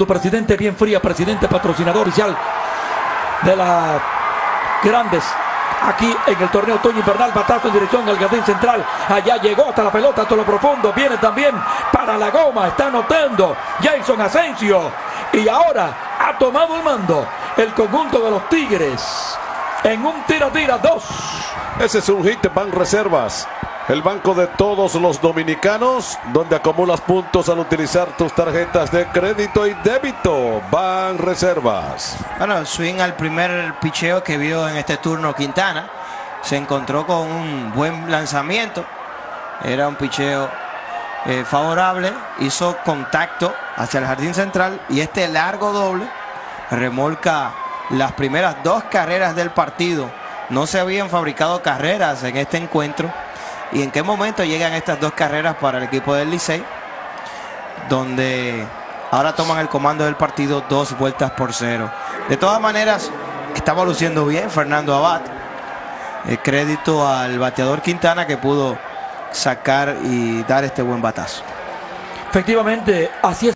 Tu presidente bien fría, presidente patrocinador oficial de las grandes aquí en el torneo otoño invernal, batazo en dirección al jardín central, allá llegó hasta la pelota, hasta lo profundo, viene también para la goma, está anotando Jason Asensio y ahora ha tomado el mando el conjunto de los Tigres en un tira-tira dos. Ese es un hit de Ban Reservas. El banco de todos los dominicanos, donde acumulas puntos al utilizar tus tarjetas de crédito y débito. Ban Reservas. Bueno, swing al primer picheo que vio en este turno Quintana. Se encontró con un buen lanzamiento. Era un picheo eh, favorable. Hizo contacto hacia el jardín central y este largo doble remolca las primeras dos carreras del partido. No se habían fabricado carreras en este encuentro. ¿Y en qué momento llegan estas dos carreras para el equipo del Licey? Donde ahora toman el comando del partido dos vueltas por cero. De todas maneras, estaba luciendo bien Fernando Abad. El crédito al bateador Quintana que pudo sacar y dar este buen batazo. Efectivamente, así es.